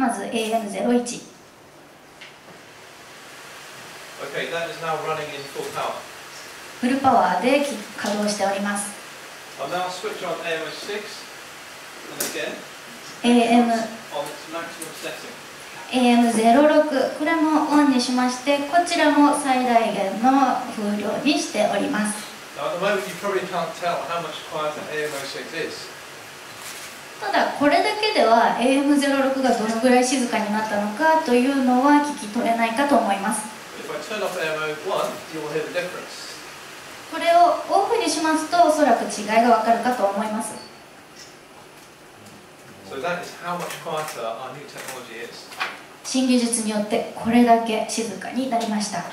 まず AN01。フルパワーで稼働しております。AM06。AM これもオンにしまして、こちらも最大限の風量にしております。ただこれだけでは AM06 がどのぐらい静かになったのかというのは聞き取れないかと思います。これをオフにしますとおそらく違いがわかるかと思います、新技術によってこれだけ静かになりました。